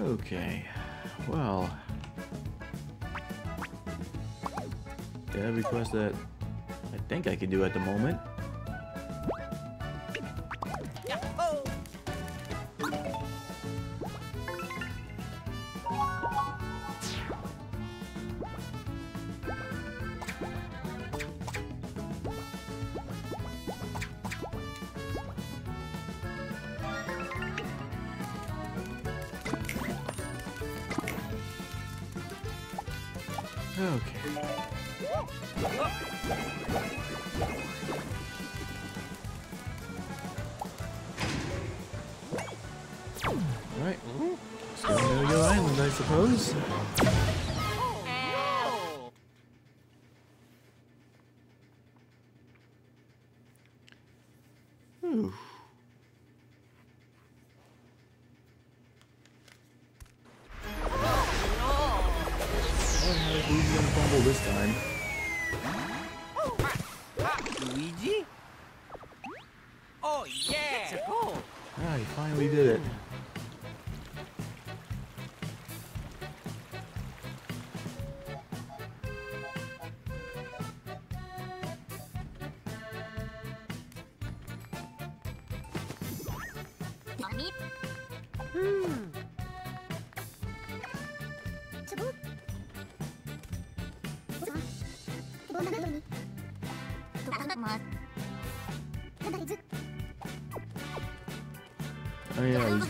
Okay, well. That request that I think I can do at the moment.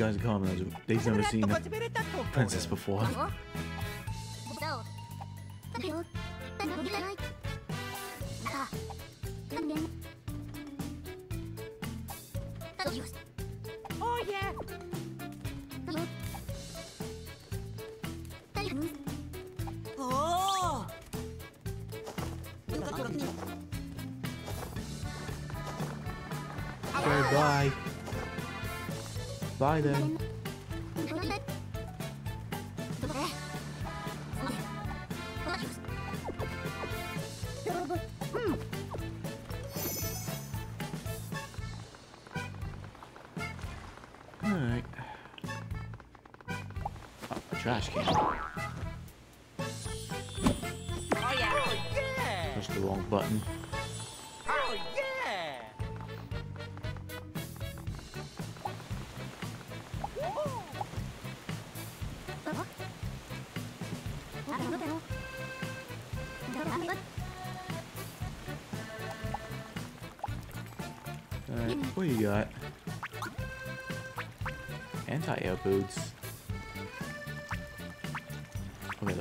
Guys are commoners. They've never seen a princess before. Bye then.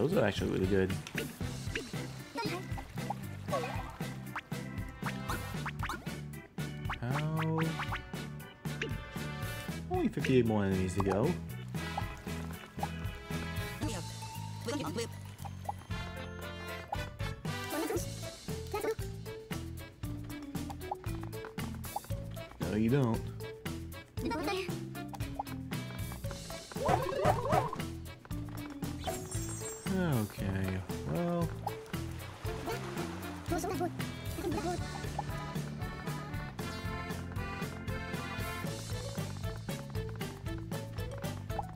Those are actually really good. How? Only 58 more enemies to go. Okay, well,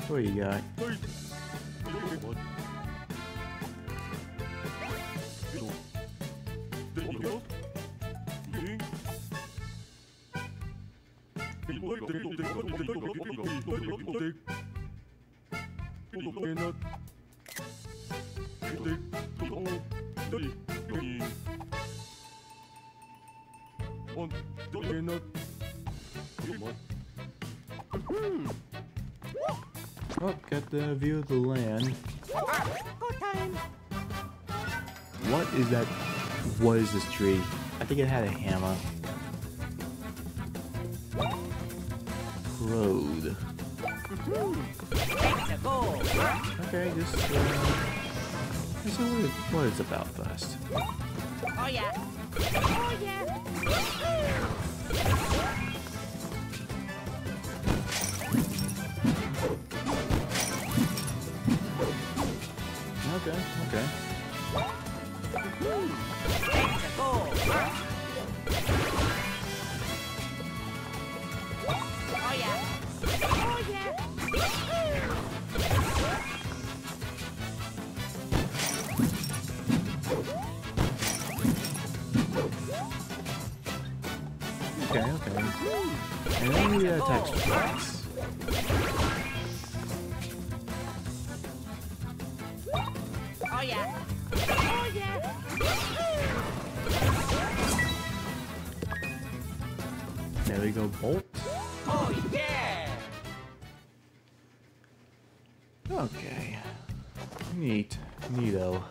what you got? The view of the land. What is that? What is this tree? I think it had a hammer. Road. Okay, just uh, let's see what it's about first. Oh yeah! Oh yeah! Attacks twice. Oh yeah. Oh yeah. There we go, Bolt. Oh yeah. Okay. Neat. Neato.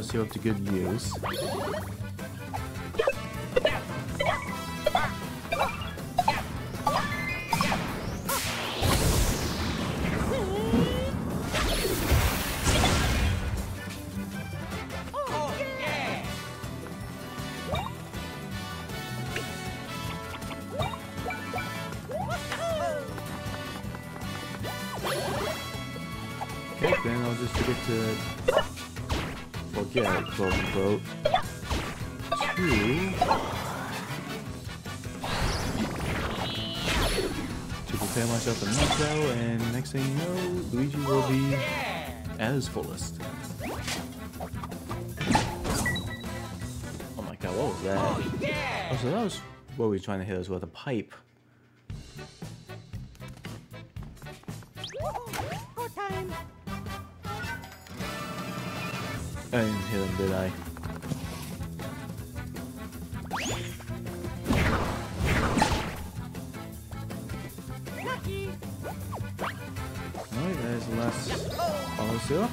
All seal to good use. Quote unquote, to to prepare myself a nitro, and next thing you know, Luigi will be at his fullest. Oh my god, what was that? Oh. Oh, so that was what we were trying to hit us with a pipe. Follow.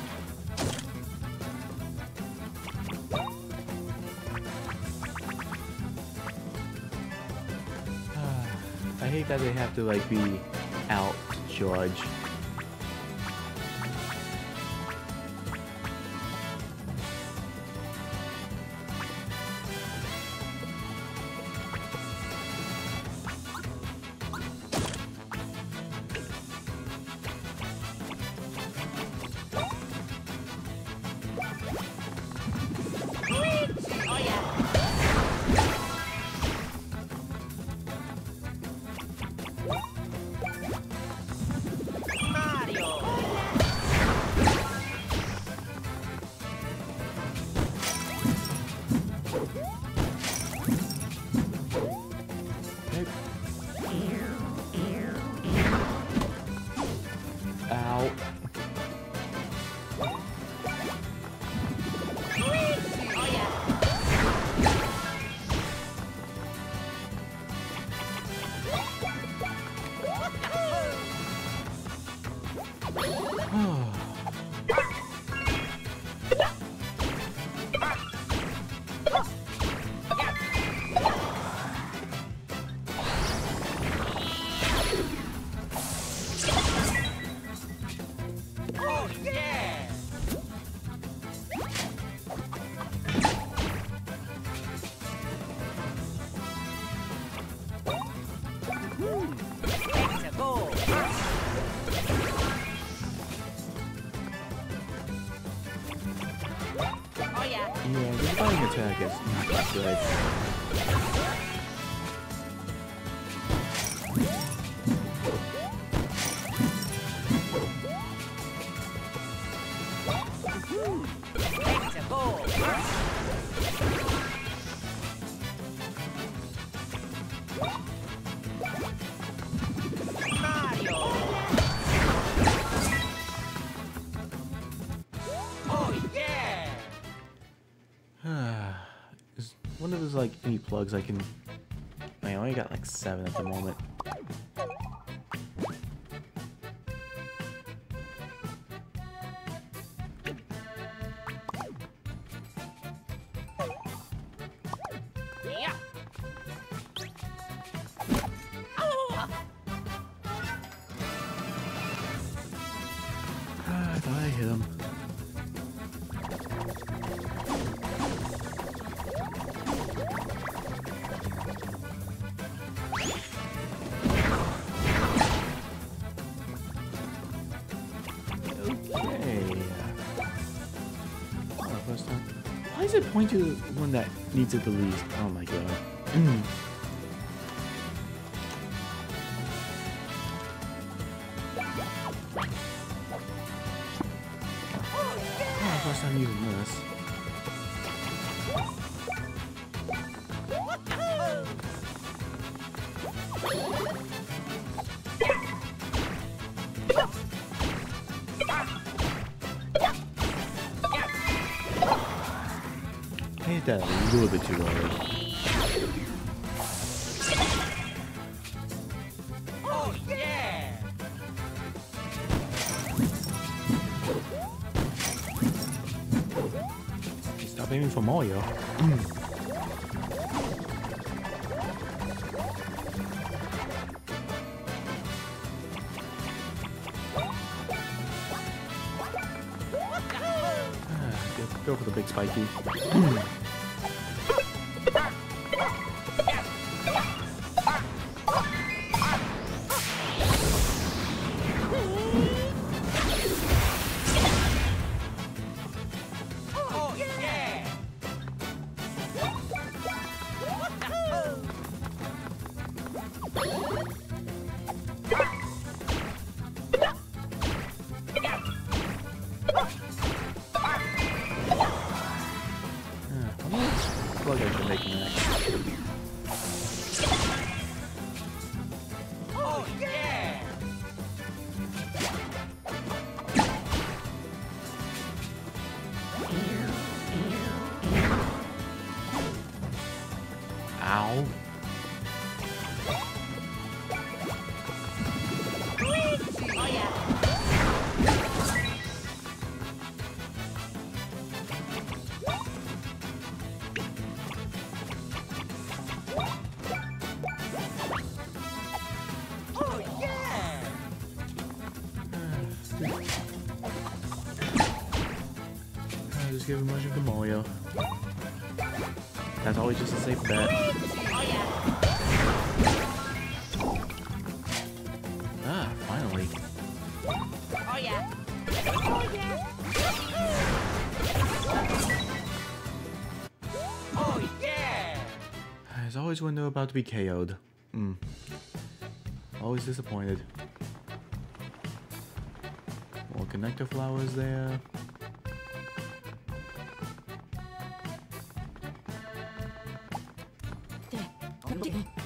Ah, I hate that they have to like be out to good. Plugs I can? I only got like seven at the moment. Point to the one that needs it the least. Oh my god. Oh, first time using this. That a little bit too hard. Oh yeah! Stop aiming for Mario. Ah, go, go for the big spiky. give him to Mario. That's always just a safe bet. Ah, finally. Oh yeah! Oh yeah! Oh yeah! There's always when they're about to be KO'd. Hmm. Always disappointed. More connector flowers there. 何?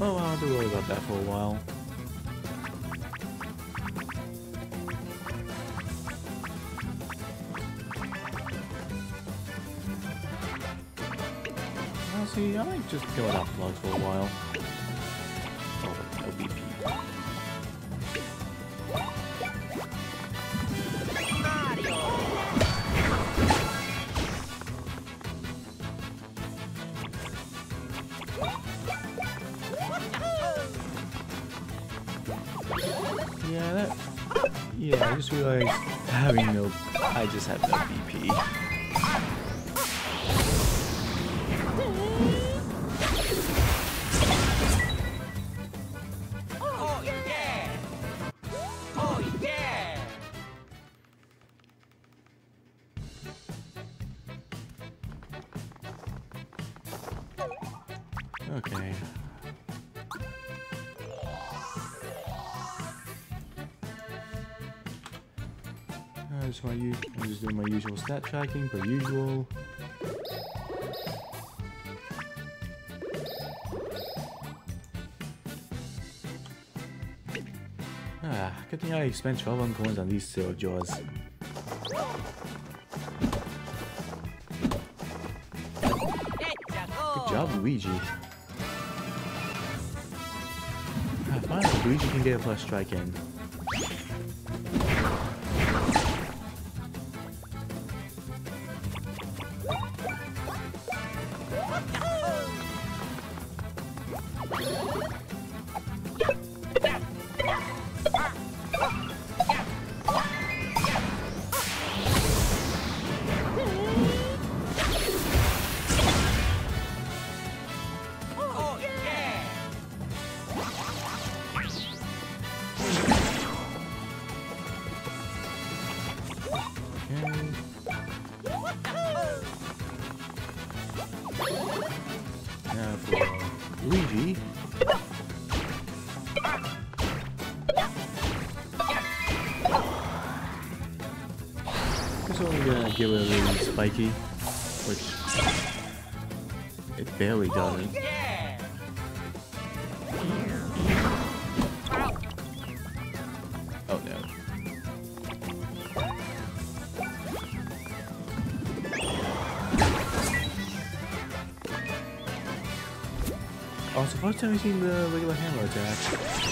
Well, I'll to worry about that for a while. Well, see, I might just it off plugs for a while. Uh, just my u I'm just doing my usual stat tracking per usual. Ah, good thing I spent 12 on coins on these silver jaws. Good job, Luigi. Ah, finally, Luigi can get a plus strike in. Spiky, which it barely oh, doesn't. Yeah! Oh no. Oh, it's the first time we've seen the regular hammer attack.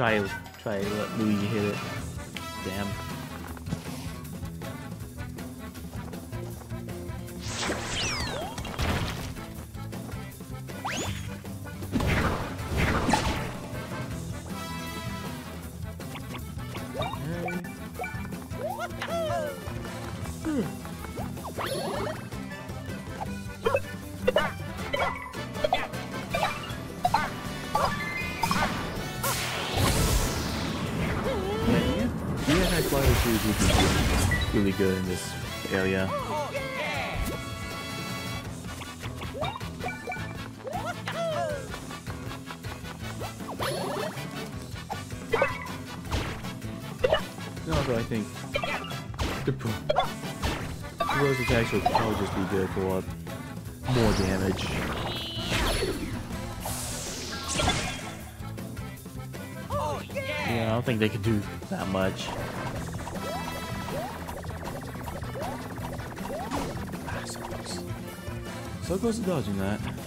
Try, try let Luigi hit it. Damn. Good for more damage. Yeah! I don't think they could do that much. So close to dodging that.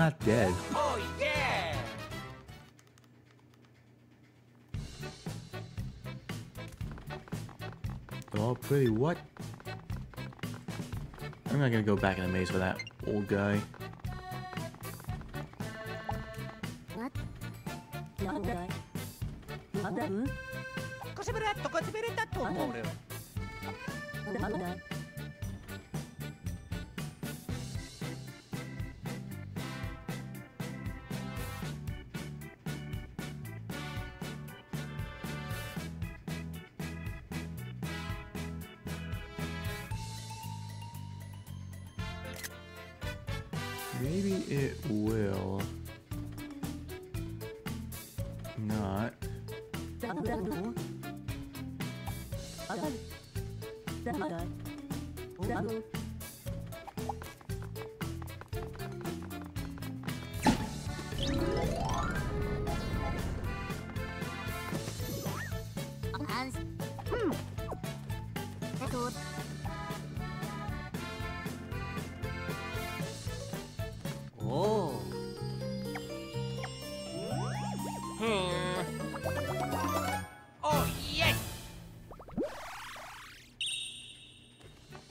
Not dead. Oh yeah! All pretty what? I'm not gonna go back in the maze for that old guy.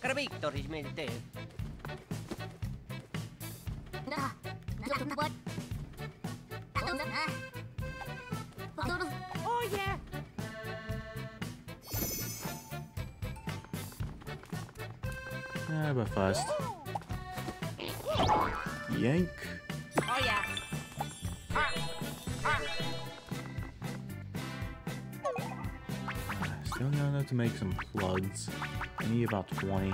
Capito, rismente. Na, na, what? Oh. Ja, aber fast. Oh. Yank. Got enough to make some plugs. I need about 20.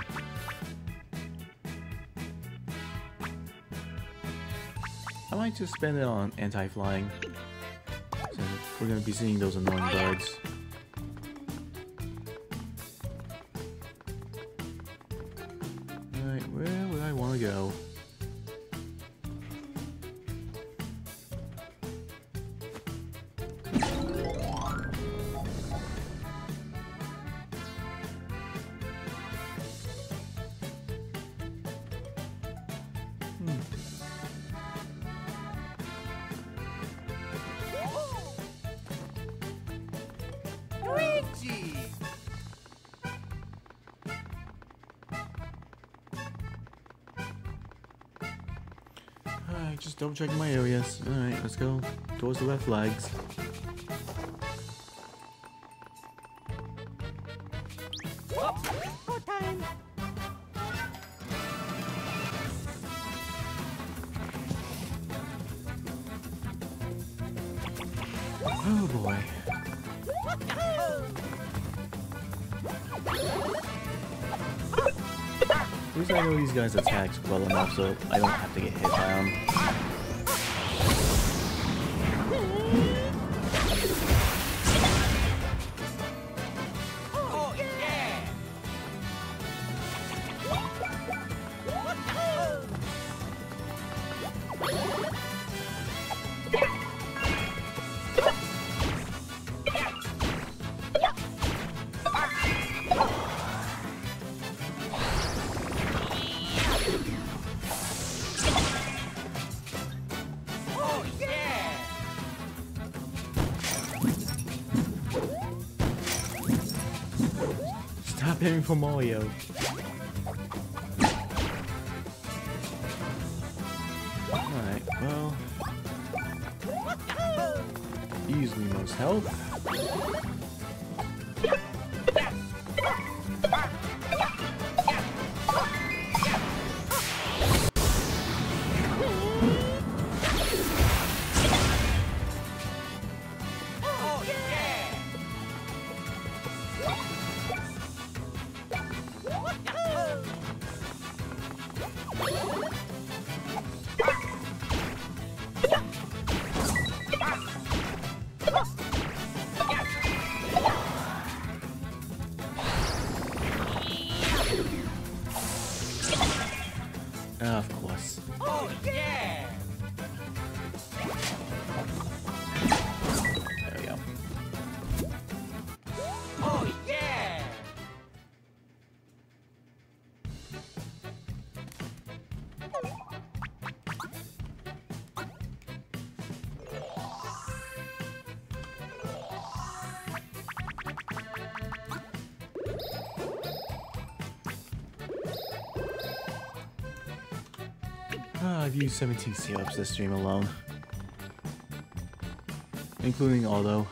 I might just spend it on anti-flying. So we're gonna be seeing those annoying Oh, Checking my areas. Alright, let's go towards the. Go time Oh boy. At least I know these guys' attacks well enough so I don't have to get hit by them. For Mario. Ah, I've used 17 seal-ups this stream alone. Including Aldo.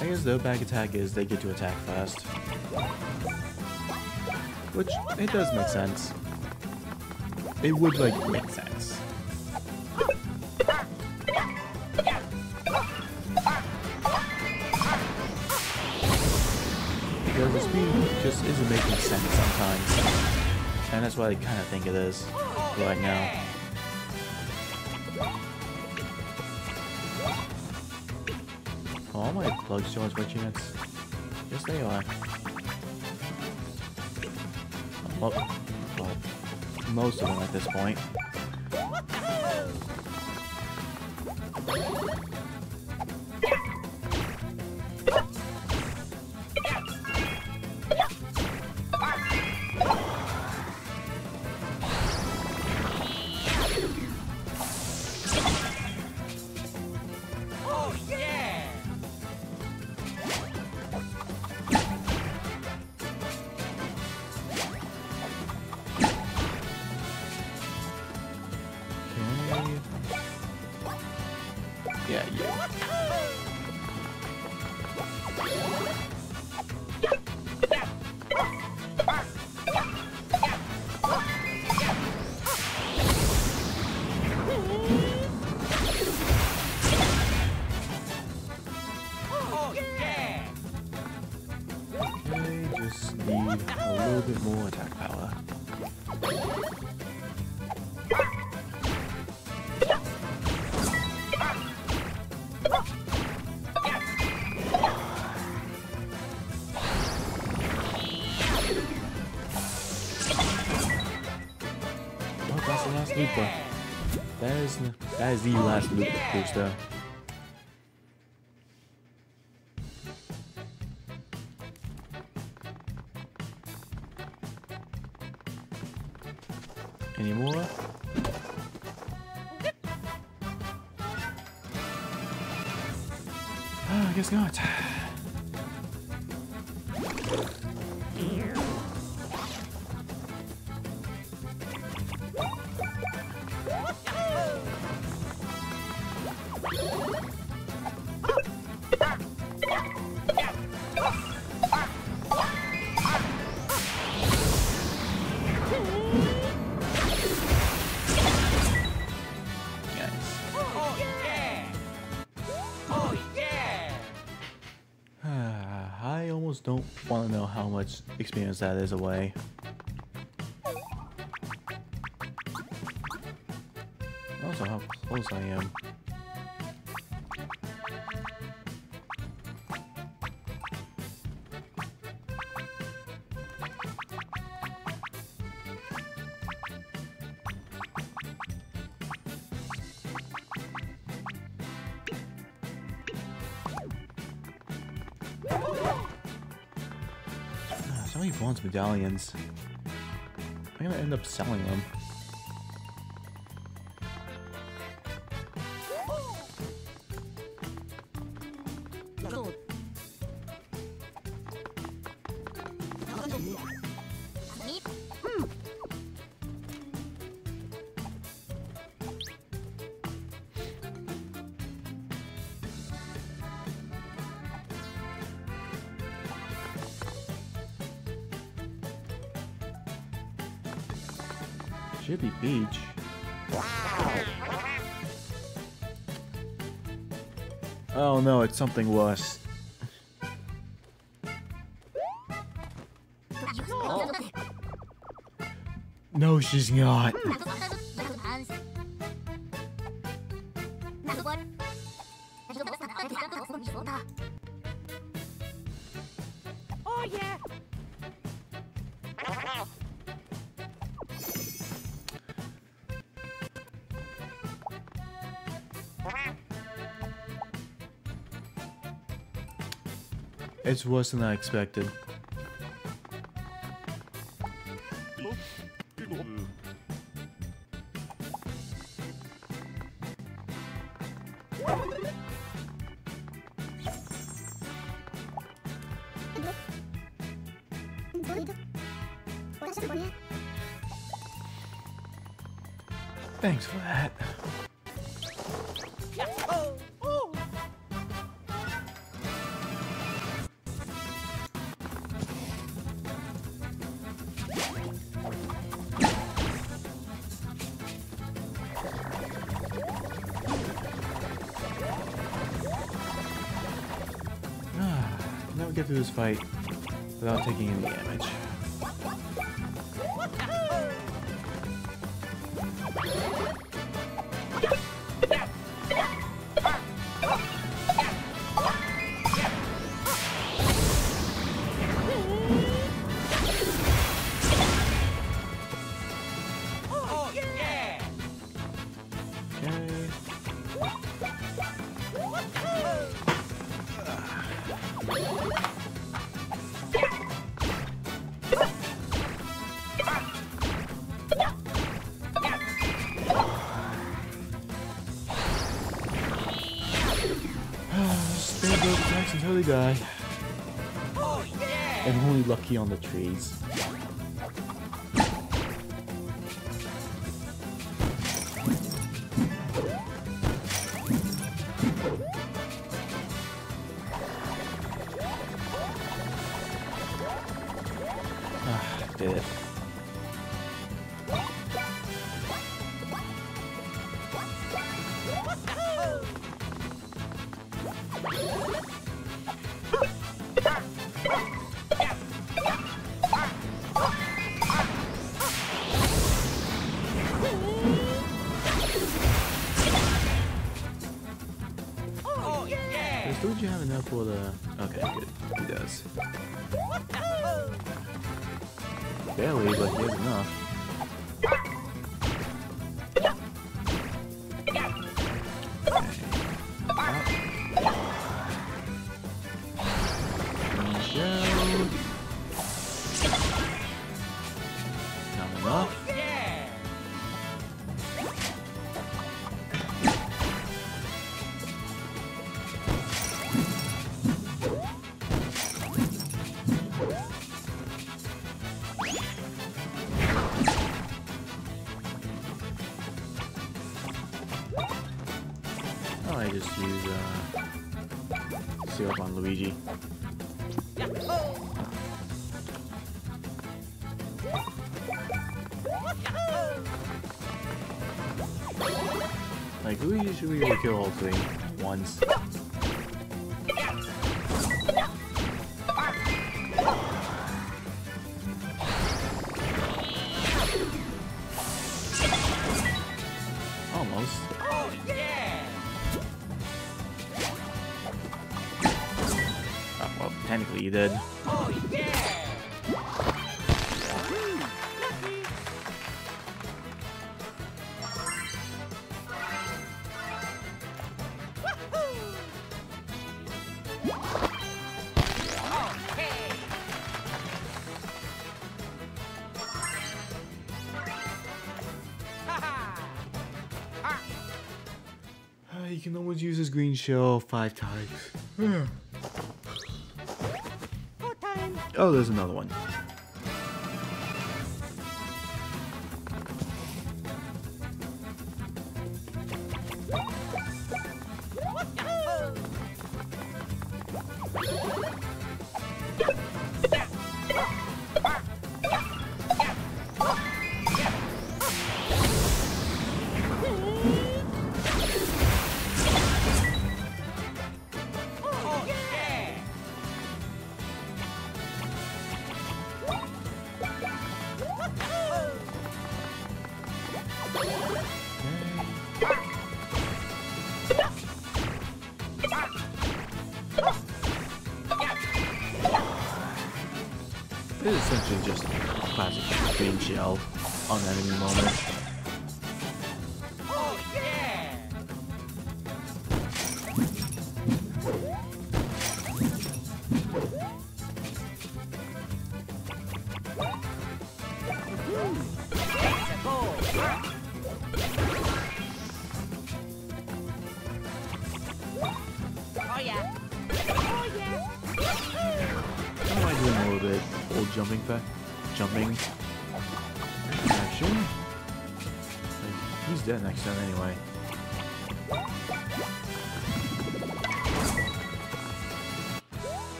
I guess the back attack is they get to attack fast. Which, it does make sense. It would, like, make sense. Because the speed just isn't making sense sometimes. And that's what I kind of think it is right now. Oh, all my plugs as my units. Yes, they are. Well, most of them at this point. Yeah, yeah. Oh yeah! Okay, just need a little bit more attack loop booster. Any more? Ah, I guess not. Almost don't want to know how much experience that is away. Also, how close I am. So many bronze medallions. I'm gonna end up selling them. Oh no, it's something worse. No, she's not. It's worse than I expected. Thanks for that. This fight without taking any damage. On the trees. Does have enough for the... Okay, good. He does. Barely, but he has enough. Be able you can always use this green shell five times. Full time. Oh, there's another one.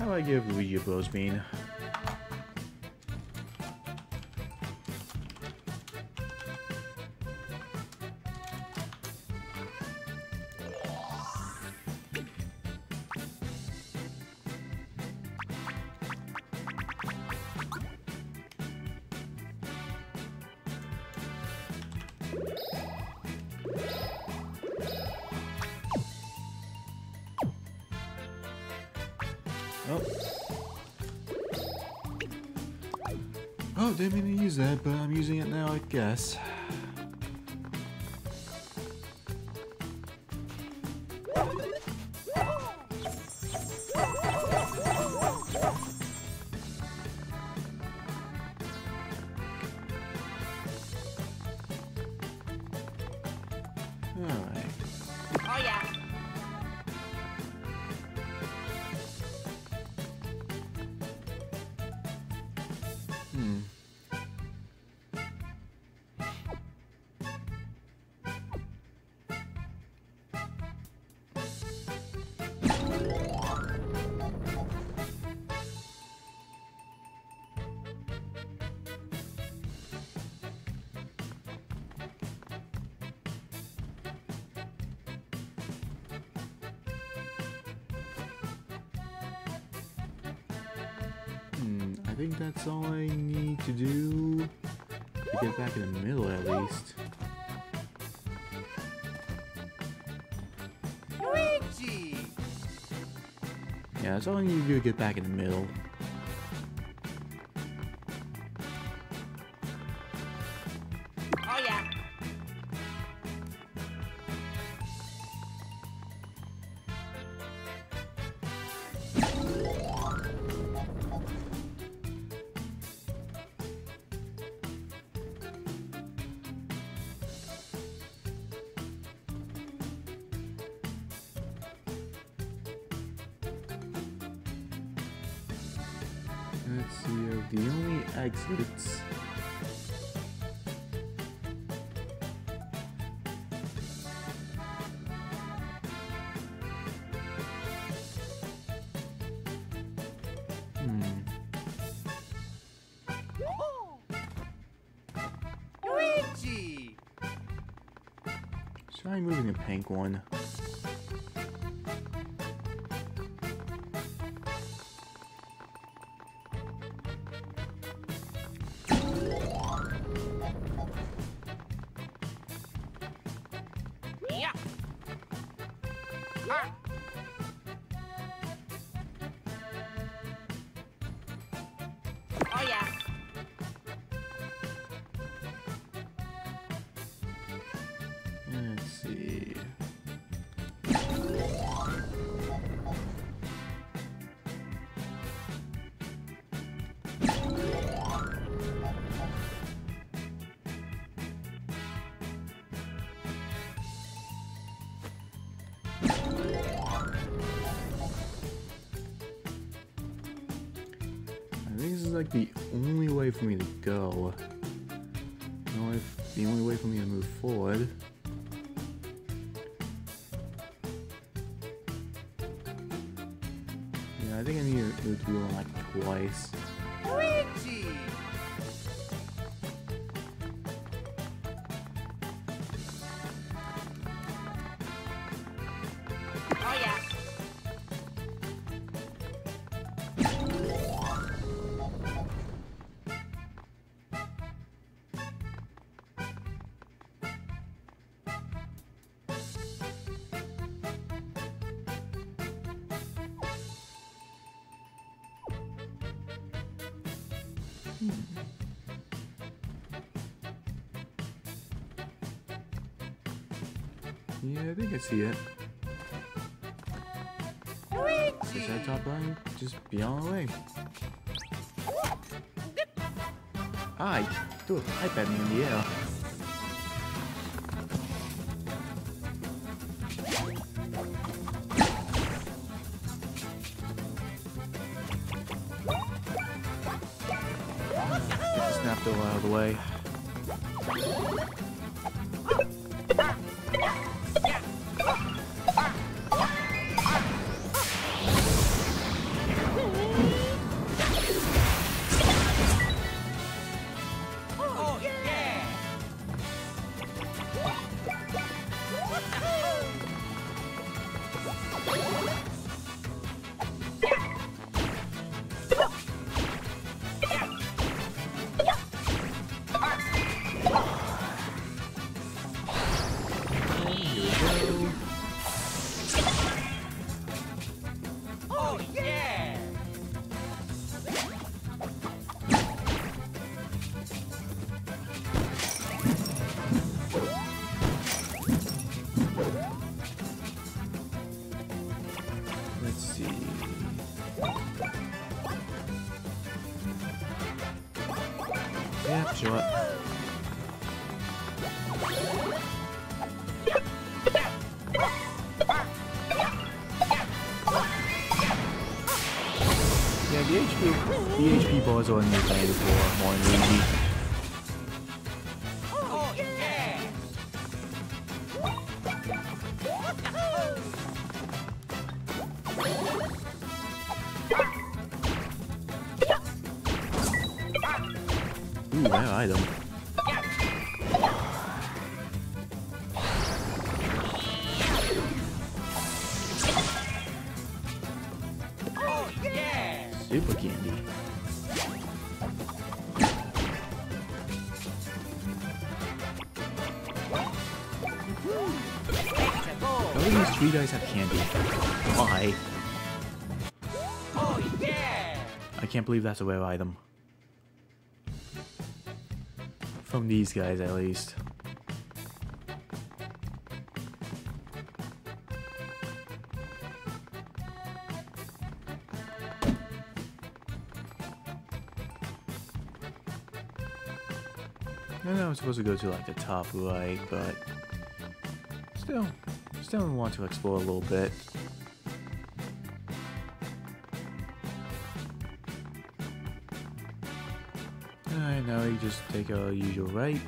How do I give Luigi a Bose that, but I'm using it now, I guess. That's all I need to do to get back in the middle. Only exits. Hmm. Luigi! Try moving the pink one. Like the only way for me to go. The only, the only way for me to move forward. Yeah, I think I need to do one like twice. Luigi! Yeah, I think I see it. Push that top button, just be on the way. I Do a pipe in the air. HP bars are in tree guys have candy. Why? Oh yeah! I can't believe that's a rare item. From these guys, at least. I know I'm supposed to go to like the top right, but still want to explore a little bit. Alright, now you just take our usual right.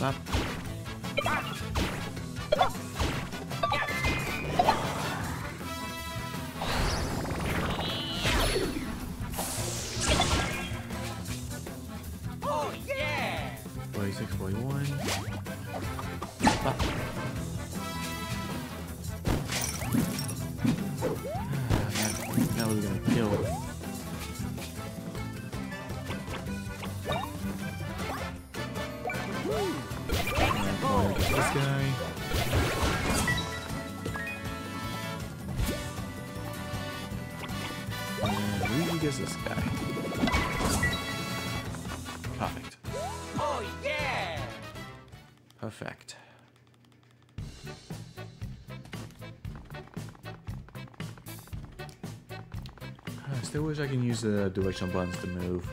Va. Wish I can use the directional buttons to move.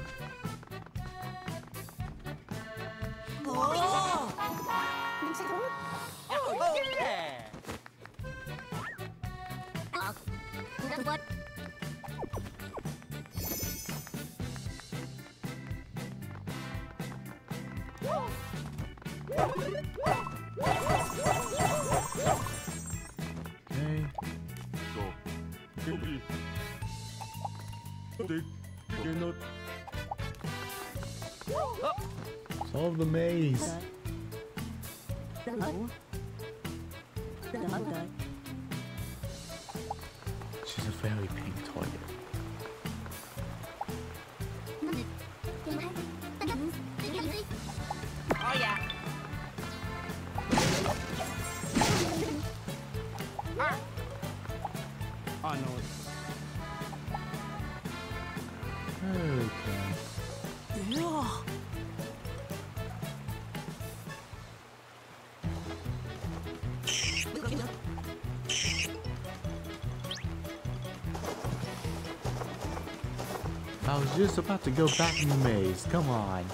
Just about to go back in the maze. Come on.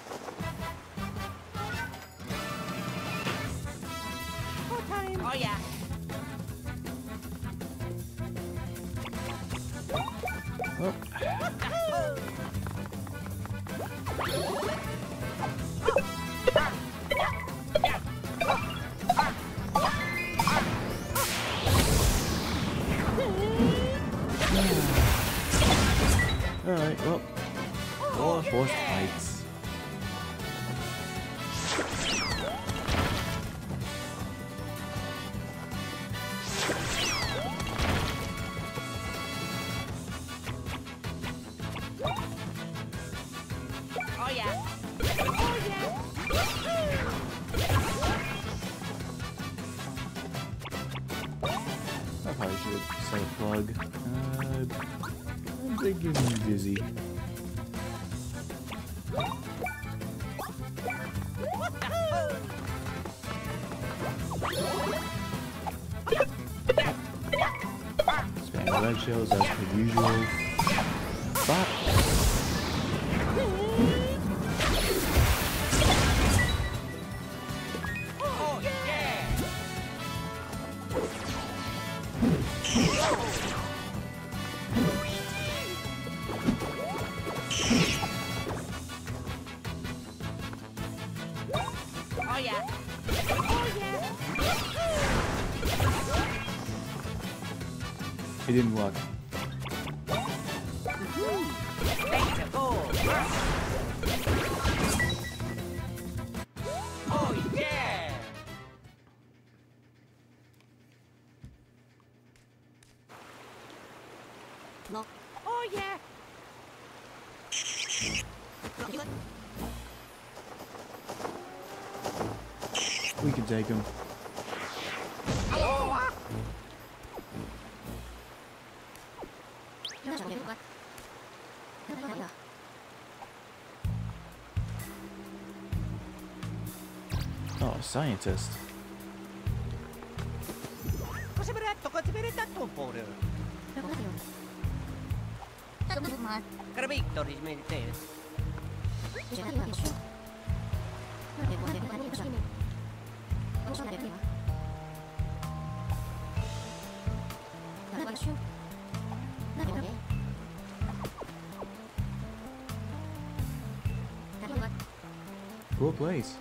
It didn't work. Rismente. Cool place.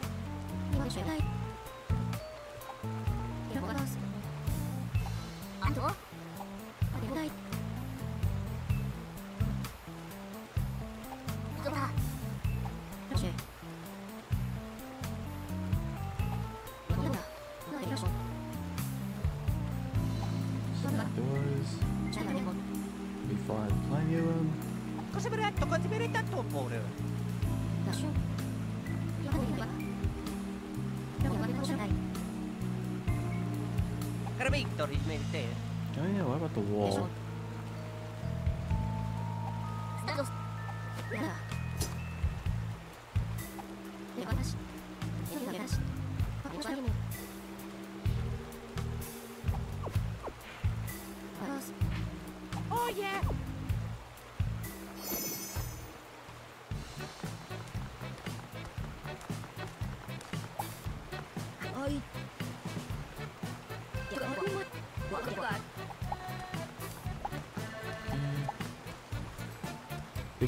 집으로 또 집으로 또 모 르. 나 쇼. 영어는 야. 영어는 하셔나 이. 그럼 이토리 메리 테. 아니 야, 와 봤 다. 와. 스타 도. 야. 내가 다 시.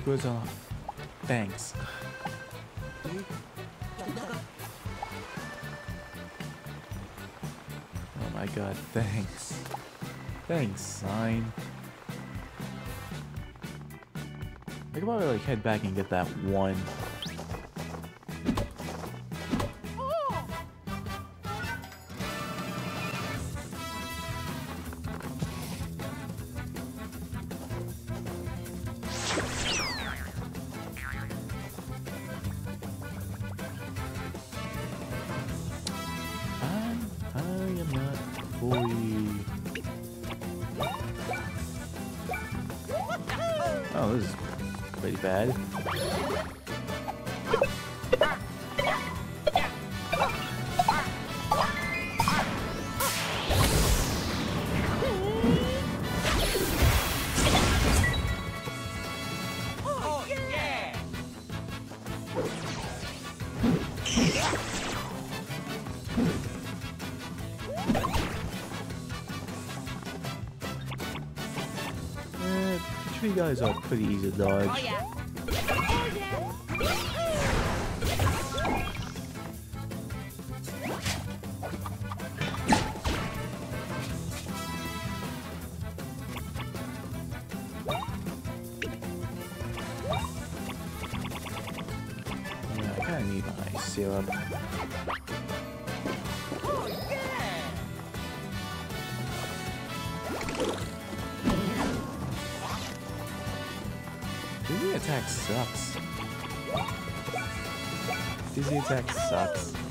it was. Thanks. Oh my god, thanks. Thanks, sign. I could probably like head back and get that one Uh, the tree guys are pretty easy to dodge. Oh, yeah. sucks.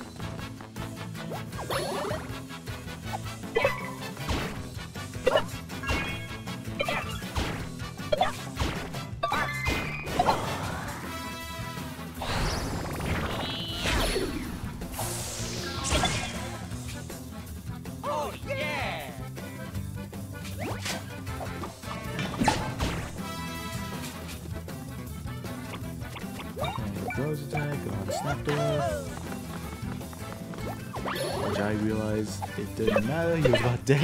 de meurt, il y aura des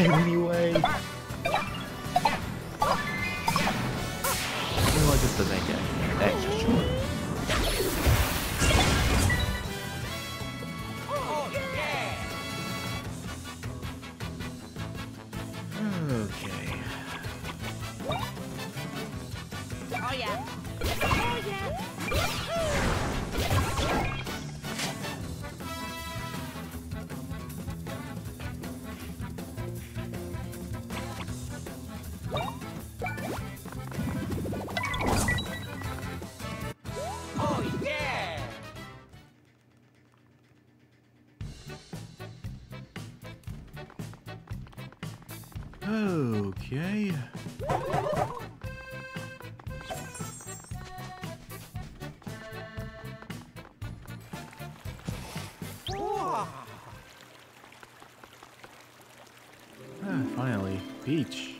Peach.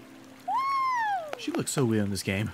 She looks so weird in this game.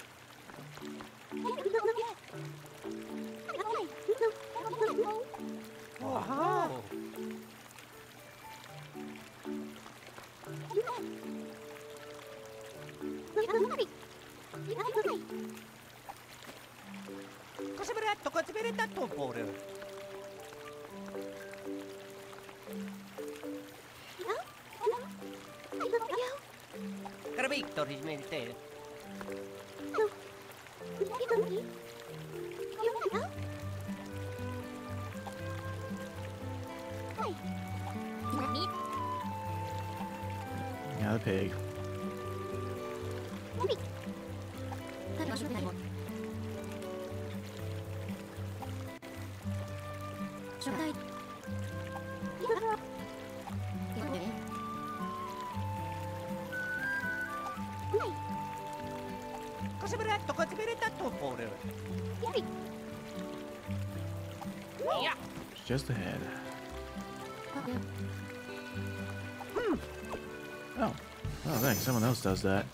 Oh. Thanks. Someone else does that.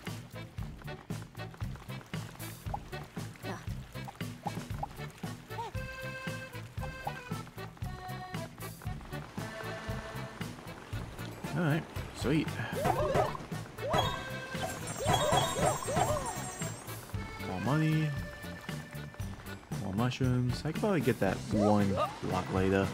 Alright. Sweet. More money. More mushrooms. I could probably get that one block later.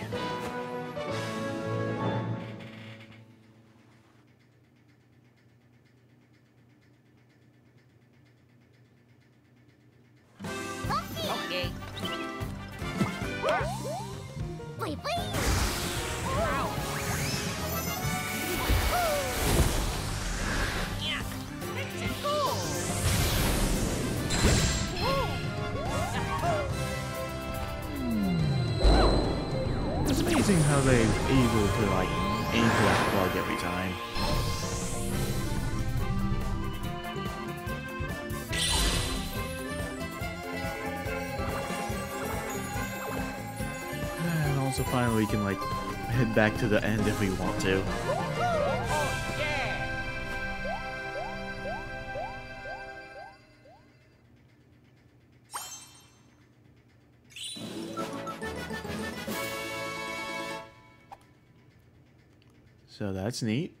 Sunset we can like head back to the end if we want to. So that's neat.